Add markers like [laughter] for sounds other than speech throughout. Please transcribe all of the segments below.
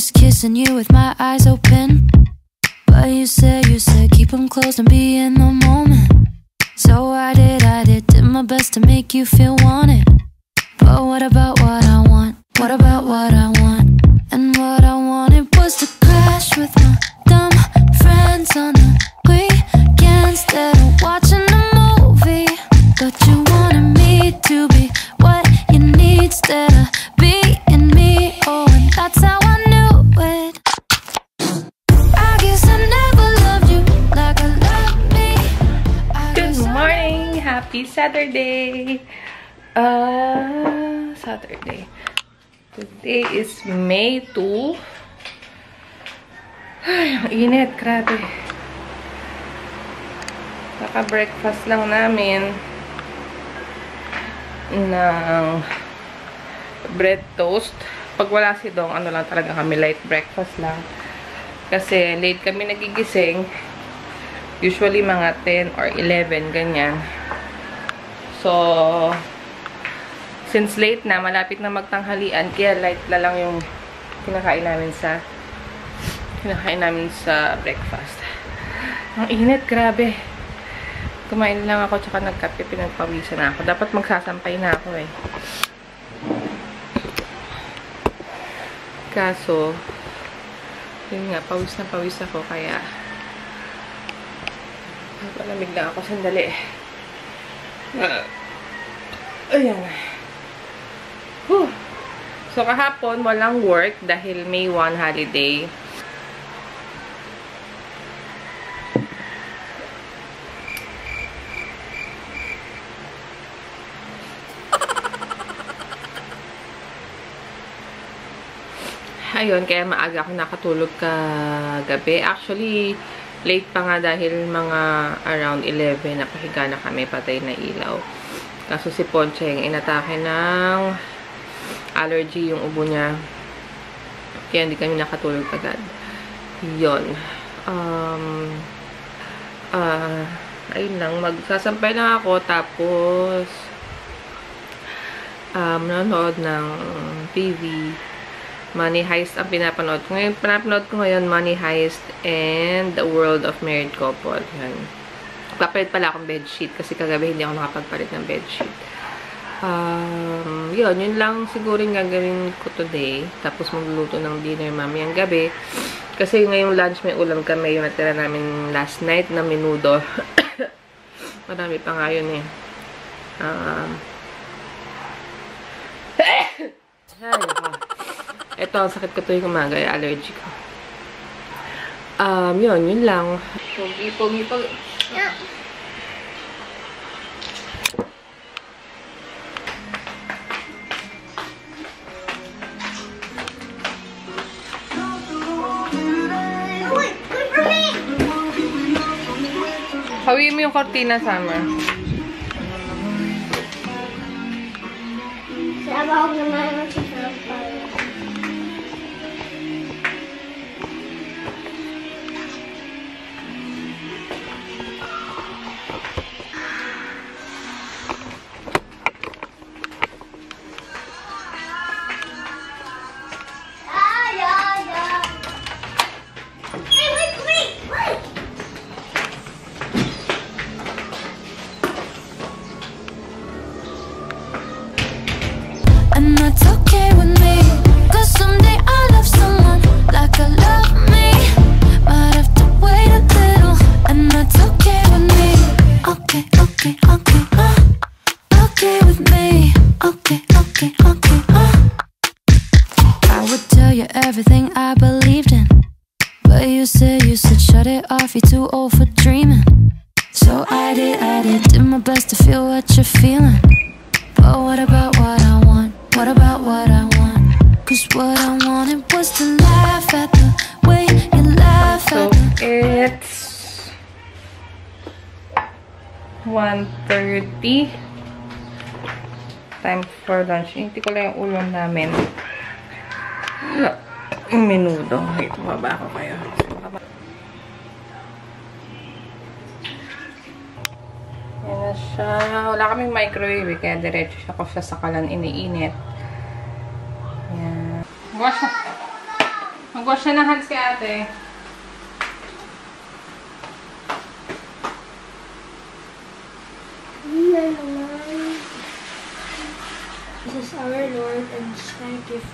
was kissing you with my eyes open. But you said, you said, keep them closed and be in the moment. So I did, I did, did my best to make you feel wanted. But what about what I want? What about what I want? And what I wanted was to crash with my dumb friends on the Saturday! Uh, Saturday. Today is May 2. Ay, ang init. Grabe. Kaka-breakfast lang namin ng bread toast. Pag wala si Dong, ano lang talaga kami, light breakfast lang. Kasi late kami nagigising. Usually mga 10 or 11, ganyan. So, since late na, malapit na magtanghalian, kaya light na lang yung kinakain namin sa kinakain namin sa breakfast. Ang init, grabe. Kumain lang ako, tsaka nagkape, pinagpawisan na ako. Dapat magsasampay na ako eh. Kaso, yun nga, pawis na pawis ako, kaya Palamig lang ako. Sandali. Uh, [laughs] ayan. Whew. So, kahapon, walang work dahil May 1 holiday. [laughs] Ayun, kaya maaga ako nakatulog kagabi. Actually, late pa nga dahil mga around 11, nakahiga na kami, patay na ilaw. Kaso si Poncheng, inatake ng allergy yung ubo niya. Kaya hindi kami nakatulog agad. Yun. Um, ah, ayun lang, magsasampay lang ako, tapos, um, nanonood ng TV. Money Heist ang pinapanood ko. Ngayon, pinapanood ko ngayon Money Heist and The World of Married Couple. Yan. Papalit pala akong bedsheet kasi kagabi hindi ako nakapagpalit ng bedsheet. Um, yun, yun lang siguro yung gagawin ko today. Tapos magluluto ng dinner mamayang gabi. Kasi ngayong lunch may ulam kami yung natira namin last night na menudo. [coughs] Marami pa nga yun eh. Um, [coughs] ako. Ito, ang sakit ko tuwing umaga, allergy ko. Um, yun, yun lang. Pogi, pogi, pogi. Me! Hawiin mo yung cortina, Summer. Off. You're too old for dreaming. So I did, I did, did my best to feel what you're feeling. But what about what I want? What about what I want? Cause what I wanted was to laugh at the way you laugh So, at the it's 1.30. Time for lunch. Hindi ko lang yung ulam namin. Menudo. Wait, baba ko kayo. Na siya. Wala kaming microwave, eh, kaya diretso siya ko siya sa kalan iniinit. Yan. Wash na. Mag-wash na ng hands kay ate. This is our Lord and sky gift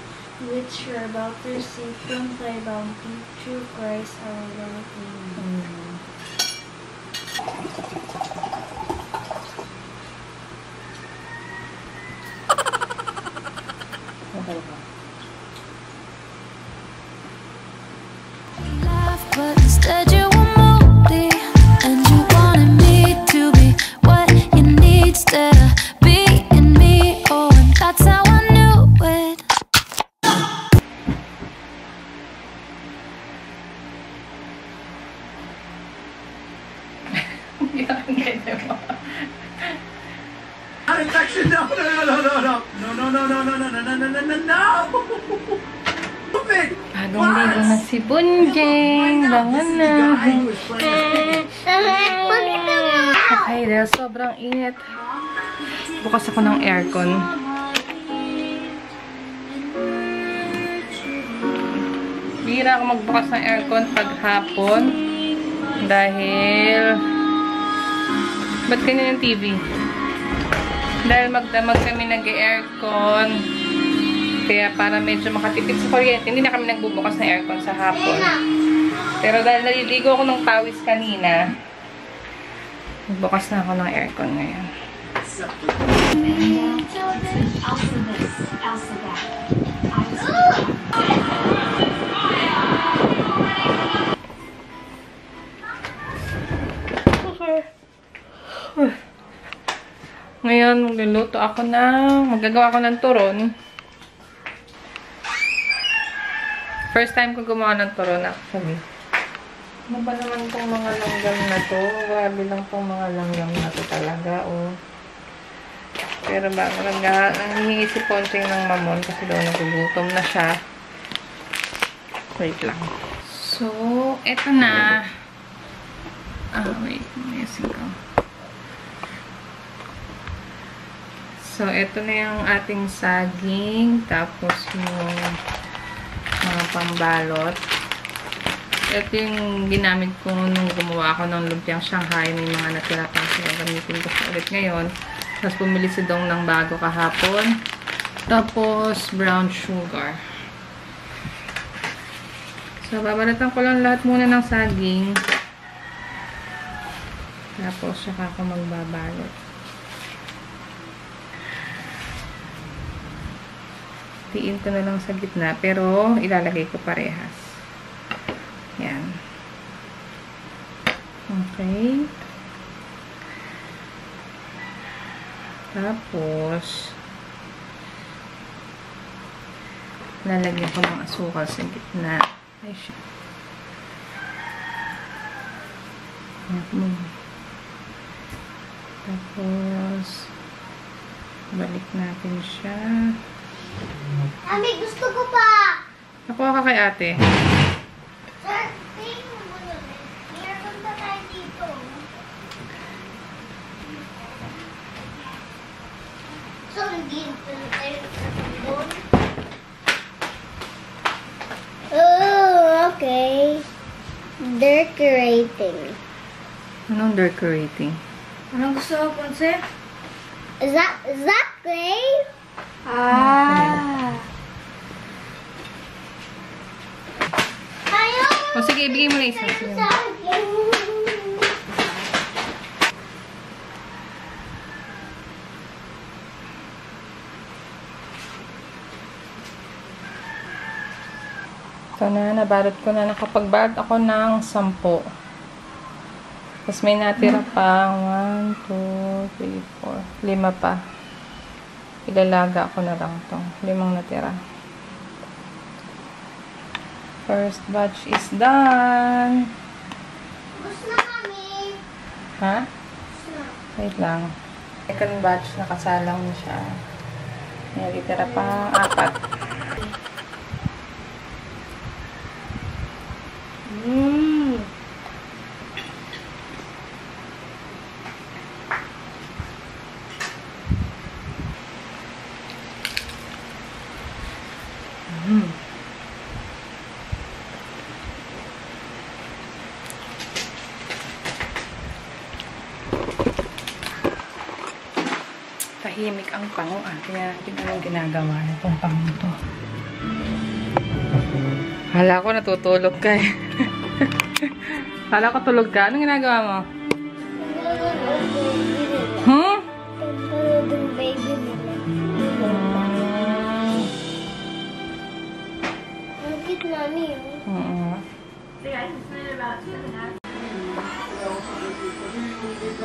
which you are about to receive from thy bounty through Christ our Lord. Amen. Okay Stupid! Bagong ligo na si Bunjing. Bangon na. Okay, dahil sobrang init. Bukas ako ng aircon. Bira ako magbukas ng aircon pag hapon. Dahil... Ba't ganyan yung TV? Dahil magdamag kami nag-aircon. Kaya para medyo makatipid sa kuryente, hindi na kami nagbubukas ng aircon sa hapon. Pero dahil naliligo ako ng pawis kanina, Bukas na ako ng aircon ngayon. Ngayon, magluluto ako ng, magagawa ako ng turon. First time ko gumawa ng turon actually. Ano ba naman tong mga langgam na to? Grabe lang tong mga langgam na to talaga, oh. Pero bago nag nangihingi si Ponching ng mamon kasi daw nagugutom na siya. Wait lang. So, eto na. Ah, wait. Mayasing ko. So, eto na yung ating saging. Tapos yung mga pambalot. Ito yung ginamit ko nung gumawa ako ng lumpiang Shanghai. May mga natira pa siya. Gamitin ko ulit ngayon. Tapos bumili si Dong ng bago kahapon. Tapos brown sugar. So, babalatan ko lang lahat muna ng saging. Tapos, saka ako magbabalot. Tiin ko na lang sa gitna. Pero, ilalagay ko parehas. Yan. Okay. Tapos, lalagyan ko ng asukal sa gitna. Ay, shit. Tapos, balik natin siya. Ami, gusto ko pa! Nakuha ka kay ate. Sir, tingin mo muna. Meron pa tayo dito. So, hindi tayo doon? Oh, okay. Decorating. Anong decorating? Anong gusto mo, Ponce? Is that, is that clay? Ah. Tayo! O sige, ibigay mo na isa. Sige. Ito na, nabalot ko na. Nakapagbalot ako ng sampo. Tapos may natira pa. 1, 2, 3, 4. Lima pa. Ilalaga ko na lang to. Limang natira. First batch is done. Gusto na kami. Ha? Wait lang. Second batch, nakasalang na siya. May litira pa apat. Tahimik ang pango. Ah, tingnan natin anong ginagawa nitong pango to. Hala ko natutulog ka eh. [laughs] Hala ko tulog ka. Anong ginagawa mo? Cute mami. Oo. Gusto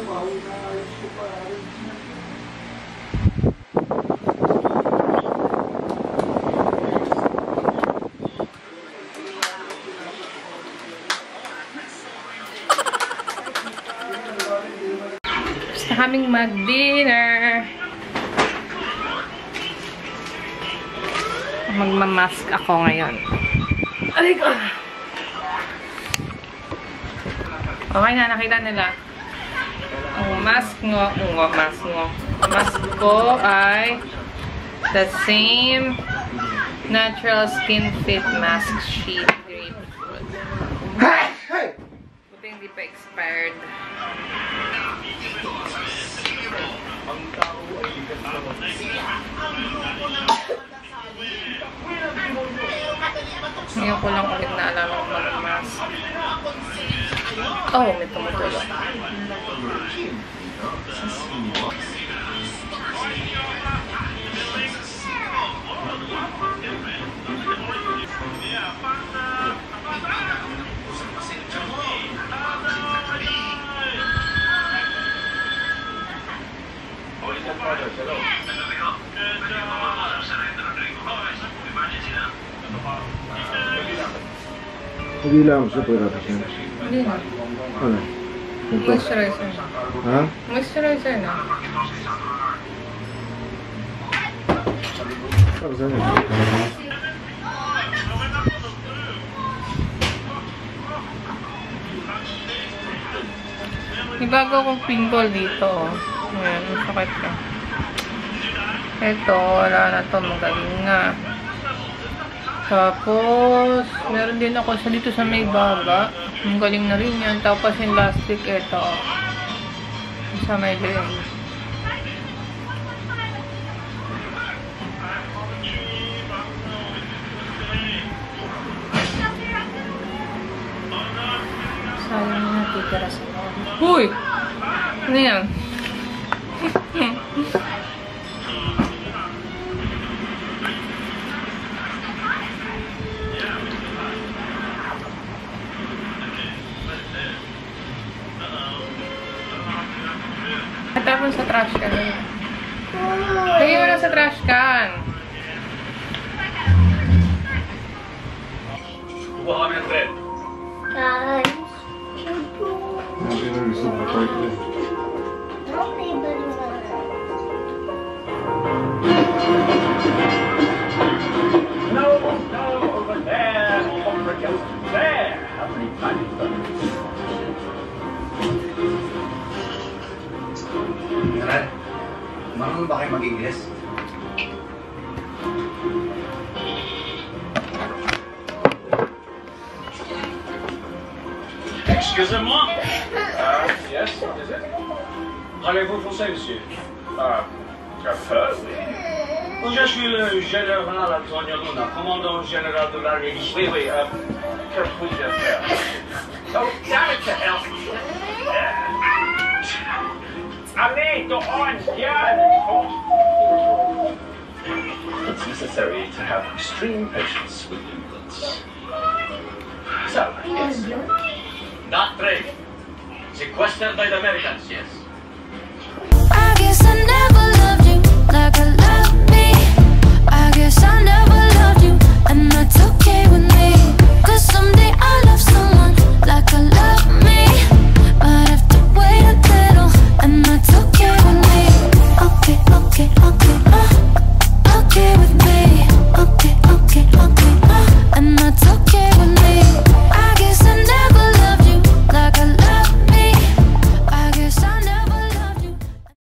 kaming mag-dinner. Magmamask ako ngayon. Aray ko! Okay na, nakita nila. Ang mask ngo, ngo, mask ngo. Mask ko ay the same natural skin fit mask sheet grapefruit. Buti hindi pa expired. Ngayon ko lang ulit naalala mag-mask. Oh, may tumutulo. Hindi lang super rapid yan. Hindi na. Ano? Ito. Moisturizer na. Ha? Moisturizer na. Para saan yun? May bago akong pimple dito. Ayan, ang sakit na. Ito, wala na to. Magaling na. Tapos, meron din ako sa dito sa may baga. Ang galing na rin yan. Tapos yung last week, ito. Sa may leeg. Sayang na natitira sa loob. Uy! Ano yan? [laughs] trash can. Lagay mo lang sa trash can. Guys. Hindi Excusez-moi. Uh, yes, is it? Parlez-vous français, monsieur? Ah, très peu, oui. Je suis le général Antonio Luna, commandant général de l'armée. Oui, oui, euh, que puis-je faire? Oh, damn it to hell. Go on, yeah. It's necessary to have extreme patience with infants. So, yes. Not brave. Sequestered by the Americans, yes. I guess I never loved